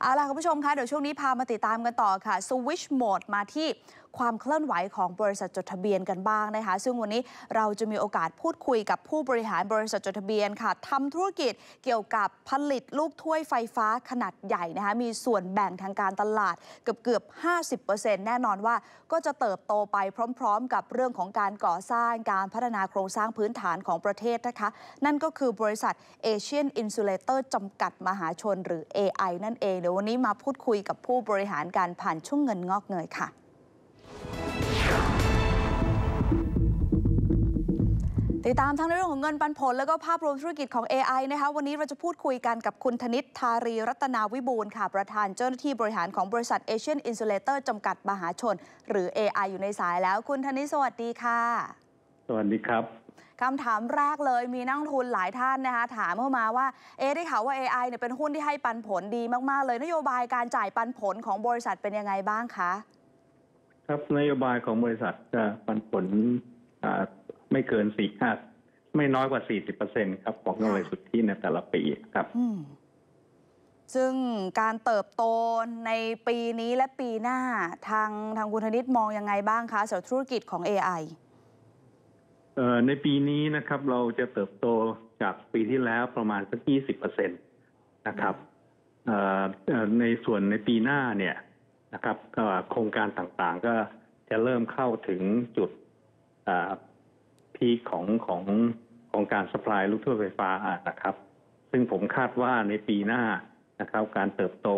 เอาล่ะคุณผู้ชมคะเดี๋ยวช่วงนี้พามาติดตามกันต่อค่ะ Switch Mode มาที่ ความเคลื่อนไหวของบริษัทจดทะเบียนกันบ้างนะคะ ซึ่งวันนี้เราจะมีโอกาสพูดคุยกับผู้บริหารบริษัทจดทะเบียนค่ะทำธุรกิจเกี่ยวกับผลิตลูกถ้วยไฟฟ้าขนาดใหญ่นะคะมีส่วนแบ่งทางการตลาดเกือบเกือบ 50%แน่นอนว่าก็จะเติบโตไปพร้อม ๆ กับเรื่องของการก่อสร้างการพัฒนาโครงสร้างพื้นฐานของประเทศนะคะ นั่นก็คือบริษัท Asian Insulator จำกัดมหาชนหรือ AI นั่นเอง เดี๋ยววันนี้มาพูดคุยกับผู้บริหารการผ่านช่วงเงินงอกเงยค่ะ ติดตามทั้งในเรื่องของเงินปันผล แล้วก็ภาพรวมธุรกิจของ AI นะคะวันนี้เราจะพูดคุยกันกับคุณธนิตทารีรัตนาวิบูลย์ค่ะ ประธานเจ้าหน้าที่บริหารของบริษัท Asian Insulator จำกัดมหาชน หรือ AI อยู่ในสายแล้วคุณธนิตสวัสดีค่ะ สวัสดีครับคำถามแรกเลยมีนักลงทุนหลายท่านนะคะ ถามเข้ามาว่าเอ๊ะได้ข่าวว่า AI เนี่ยเป็นหุ้นที่ให้ปันผลดีมาก ๆ เลยนโยบายการจ่ายปันผลของบริษัทเป็นยังไงบ้างคะ ครับนโยบายของบริษัทจะปันผลอ่า ไม่เกินสี่ห้าไม่น้อยกว่า 40%ครับของกำไรสุทธิในแต่ละปีครับอืมซึ่งการเติบโตในปีนี้และปีหน้าทางทางคุณธนิตมองยังไงบ้างคะสำหรับธุรกิจของ AI เอ่อในปีนี้นะครับ เราจะเติบโตจากปีที่แล้วประมาณสัก 20%นะครับเอ่อเอ่อในส่วนในปีหน้าเนี่ยนะครับก็โครงการต่างๆ ก็จะเริ่มเข้าถึงจุด พีคของของของการสป라이ลูกทั่วไฟฟ้านะครับ ซึ่งผมคาดว่าในปีหน้านะครับ การเติบโต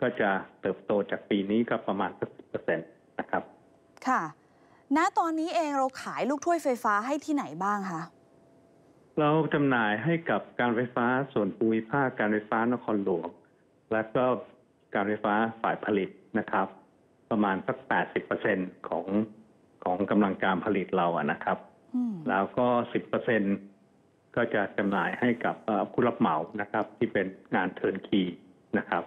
ก็จะเติบโตจากปีนี้ก็ประมาณสักเปอร์เซ็นต์นะครับ ค่ะ ณตอนนี้เองเราขายลูกถ้วยไฟฟ้าให้ที่ไหนบ้างคะเราจำหน่ายให้กับการไฟฟ้าส่วนภูมิภาคการไฟฟ้านครหลวง และก็การไฟฟ้าฝ่ายผลิตนะครับ ประมาณสัก 80%ของของกำลังการผลิตเราอะนะครับอืม แล้วก็10%ก็จะจำหน่ายให้กับเอ่อผู้รับเหมานะครับ ที่เป็นงานเทิร์นคีนะครับ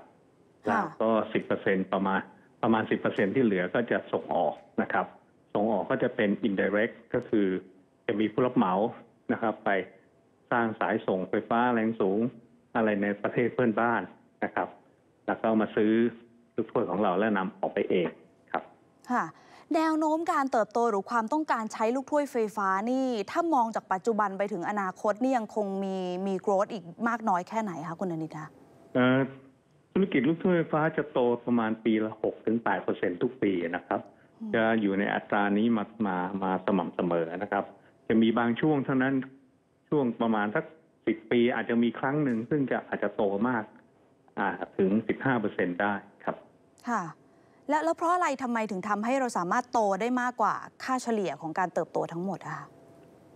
ค่ะแล้วก็10%ประมาณประมาณ10%ที่เหลือก็จะส่งออกนะครับ ส่งออกก็จะเป็น indirect ก็คือจะมีผู้รับเหมานะครับ ไปสร้างสายส่งไฟฟ้าแรงสูงอะไรในประเทศเพื่อนบ้านนะครับ แล้วก็มาซื้อลูกถ้วยของเราแล้วนำออกไปเองครับ ค่ะ แนวโน้มการเติบโตหรือความต้องการใช้ลูกถ้วยไฟฟ้านี่ ถ้ามองจากปัจจุบันไปถึงอนาคตนี่ยังคงมีมีโกรธอีกมากน้อยแค่ไหนคะคุณอนิตาเอ่อธุรกิจลูกถ้วยไฟฟ้าจะโตประมาณปีละหกถึงแปดเปอร์เซ็นทุกปีนะครับอืมจะอยู่ในอัตรานี้มามามาสม่ำเสมอนะครับ จะมีบางช่วงเท่านั้นช่วงประมาณสักสิบปีอาจจะมีครั้งหนึ่งซึ่งจะอาจจะโตมาก อ่าถึงสิบห้าเปอร์เซ็นได้ครับ ค่ะ แล้วแล้วเพราะอะไรทำไมถึงทำให้เราสามารถโตได้มากกว่าค่าเฉลี่ยของการเติบโตทั้งหมดอะคะ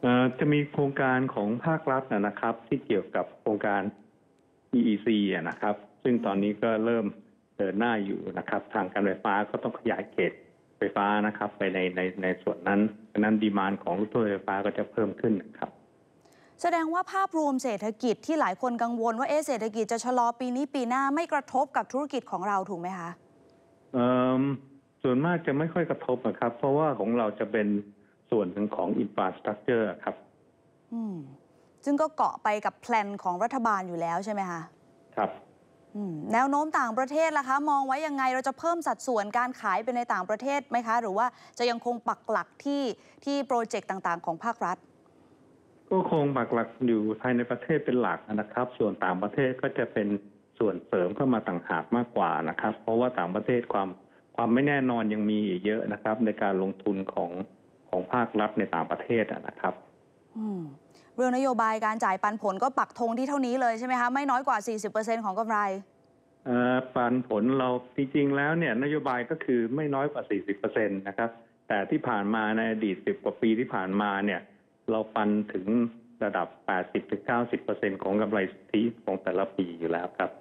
เอ่อจะมีโครงการของภาครัฐนะนะครับ ที่เกี่ยวกับโครงการ EEC อะนะครับ ซึ่งตอนนี้ก็เริ่มเดินหน้าอยู่นะครับ ทางการไฟฟ้าก็ต้องขยายเขตไฟฟ้านะครับ ไปในในในส่วนนั้นดังนั้นดีมานของลูกถ้วยไฟฟ้าก็จะเพิ่มขึ้นนะครับแสดงว่าภาพรวมเศรษฐกิจที่หลายคนกังวลว่าเอ๊ะเศรษฐกิจจะชะลอปีนี้ปีหน้าไม่กระทบกับธุรกิจของเราถูกไหมคะเอิ่ม ส่วนมากจะไม่ค่อยกระทบนะครับ เพราะว่าของเราจะเป็นส่วนหนึ่งของ infrastructure ครับอืมซึ่งก็เกาะไปกับ plan ของรัฐบาลอยู่แล้วใช่ไหมคะครับอืมแนวโน้มต่างประเทศล่ะคะ มองไว้ยังไงเราจะเพิ่มสัดส่วนการขายไปในต่างประเทศไหมคะ หรือว่าจะยังคงปักหลักที่ที่โปรเจกต์ต่างๆ ของภาครัฐ ก็คงปักหลักอยู่ภายในประเทศเป็นหลักนะครับ ส่วนต่างประเทศก็จะเป็นส่วนเสริมเข้ามาต่างหากมากกว่านะครับ เพราะว่าต่างประเทศความ ความไม่แน่นอนยังมีอีกเยอะนะครับ ในการลงทุนของของภาครัฐในต่างประเทศอะนะครับอืมเรื่องนโยบายการจ่ายปันผลก็ปักธงที่เท่านี้เลยใช่ไหมคะไม่น้อยกว่า 40%ของกำไรเอ่อปันผลเราจริงๆแล้วเนี่ยนโยบายก็คือไม่น้อยกว่า 40%นะครับ แต่ที่ผ่านมาในอดีต 10 กว่าปีที่ผ่านมาเนี่ย เราปันถึงระดับ 80-90%ของกำไรสุทธิของแต่ละปีอยู่แล้วครับ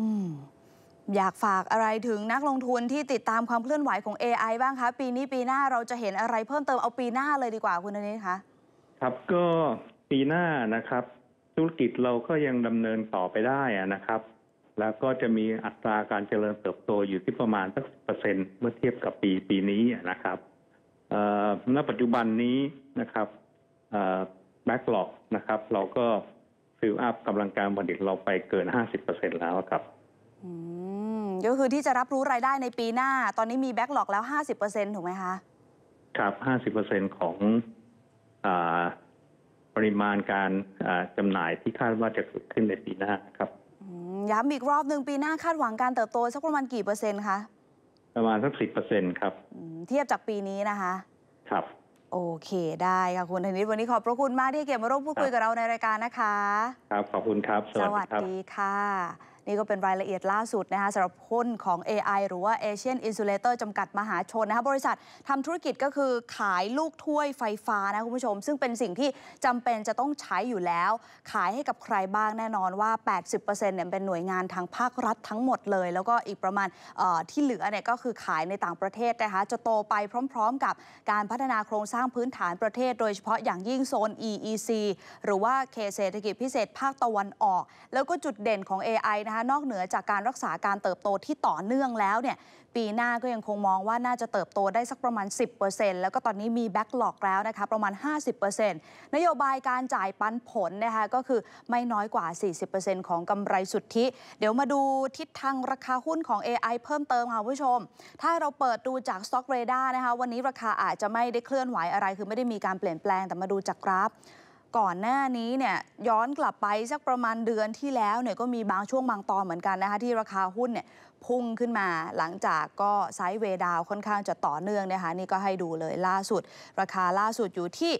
อืม อยากฝากอะไรถึงนักลงทุนที่ติดตามความเคลื่อนไหวของ AI บ้างคะ ปีนี้ปีหน้าเราจะเห็นอะไรเพิ่มเติมเอาปีหน้าเลยดีกว่าคุณธนิตคะครับก็ปีหน้านะครับ ธุรกิจเราก็ยังดำเนินต่อไปได้อะนะครับ แล้วก็จะมีอัตราการเจริญเติบโตอยู่ที่ประมาณสักเปอร์เซ็นต์เมื่อเทียบกับปีปีนี้อะนะครับเอ่อณปัจจุบันนี้นะครับ backlog นะครับ เราก็ fill up กำลังการผลิตเราไปเกิน 50%แล้วครับอืม ก็คือที่จะรับรู้รายได้ในปีหน้า ตอนนี้มี backlog แล้ว 50%ถูกไหมคะ ครับห้าสิบเปอร์เซ็นของอาปริมาณการอ่าจำหน่ายที่คาดว่าจะเกิดขึ้นในปีหน้าครับอืมย้ำอีกรอบหนึ่งปีหน้าคาดหวังการเติบโตสักประมาณกี่เปอร์เซ็นต์คะ ประมาณสักสิบเปอร์เซ็นครับอืมเทียบจากปีนี้นะคะ ครับ โอเคได้ค่ะคุณธนิตวันนี้ขอบพระคุณมากที่ให้เกียรติมาร่วมพูดคุยกับเราในรายการนะคะ ครับ ขอบคุณครับสสวัสวัดีสครับดีค่ะ นี่ก็เป็นรายละเอียดล่าสุดนะคะสำหรับหุ้นของ AI หรือว่า Asian Insulator จำกัดมหาชนนะคะบริษัททำธุรกิจก็คือขายลูกถ้วยไฟฟ้านะคุณผู้ชม ซึ่งเป็นสิ่งที่จำเป็นจะต้องใช้อยู่แล้ว ขายให้กับใครบ้างแน่นอนว่า 80%เนี่ยเป็นหน่วยงานทางภาครัฐทั้งหมดเลย แล้วก็อีกประมาณที่เหลือเนี่ยก็คือขายในต่างประเทศนะคะจะโตไปพร้อม ๆ กับการพัฒนาโครงสร้างพื้นฐานประเทศ โดยเฉพาะอย่างยิ่งโซน EEC หรือว่าเขตเศรษฐกิจพิเศษภาคตะวันออก แล้วก็จุดเด่นของ AI นะคะนอกเหนือจากการรักษาการเติบโตที่ต่อเนื่องแล้วเนี่ยปีหน้าก็ยังคงมองว่าน่าจะเติบโตได้สักประมาณ 10%แล้วก็ตอนนี้มีแบ็กหลอกแล้วนะคะประมาณ 50%นโยบายการจ่ายปันผลนะคะก็คือไม่น้อยกว่า 40%ของกำไรสุทธิ เดี๋ยวมาดูทิศทางราคาหุ้นของ AI เพิ่มเติมค่ะผู้ชม ถ้าเราเปิดดูจาก Stock Radar นะคะวันนี้ราคาอาจจะไม่ได้เคลื่อนไหวอะไร คือไม่ได้มีการเปลี่ยนแปลงแต่มาดูจากกราฟ ก่อนหน้านี้เนี่ยย้อนกลับไปสักประมาณเดือนที่แล้วเนี่ยก็มีบางช่วงบางตอนเหมือนกันนะคะที่ราคาหุ้นเนี่ย พุ่งขึ้นมาหลังจากก็ไซด์เวดาวค่อนข้างจะต่อเนื่องนะคะนี่ก็ให้ดูเลยล่าสุด ราคาล่าสุดอยู่ที่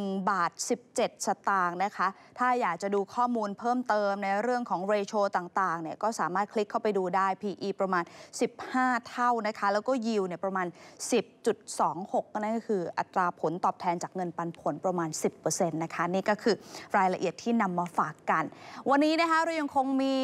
1 บาท 17 สตางค์นะคะ ถ้าอยากจะดูข้อมูลเพิ่มเติมในเรื่องของเรโชต่างๆเนี่ยก็สามารถคลิกเข้าไปดูได้ PE ประมาณ 15 เท่านะคะ แล้วก็ยิวเนี่ยประมาณ 10.26 ก็นั่นก็คืออัตราผลตอบแทนจากเงินปันผลประมาณ 10%นะคะ นี่ก็คือรายละเอียดที่นำมาฝากกัน วันนี้นะคะเรายังคงมี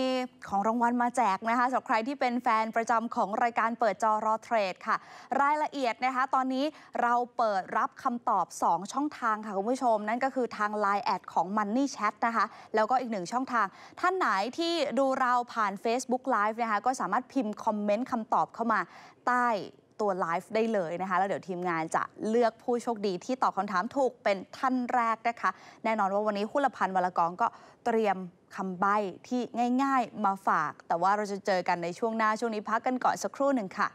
ของรางวัลมาแจกนะคะสำหรับใครที่เป็นแฟนประจำของรายการเปิดจอรอเทรดค่ะ รายละเอียดนะคะ ตอนนี้เราเปิดรับคำตอบ 2 ช่องทางค่ะคุณผู้ชม นั่นก็คือทาง Line แอดของ Money Chat นะคะ แล้วก็อีกหนึ่งช่องทาง ท่านไหนที่ดูเราผ่าน Facebook Live นะคะ ก็สามารถพิมพ์คอมเมนต์คำตอบเข้ามาใต้ ตัวไลฟ์ได้เลยนะคะ แล้วเดี๋ยวทีมงานจะเลือกผู้โชคดีที่ตอบคำถามถูกเป็นท่านแรกนะคะ แน่นอนว่าวันนี้หุ้นละพันวลกองก็เตรียมคำใบ้ที่ง่าย ๆ มาฝาก แต่ว่าเราจะเจอกันในช่วงหน้าช่วงนี้พักกันก่อนสักครู่หนึ่งค่ะ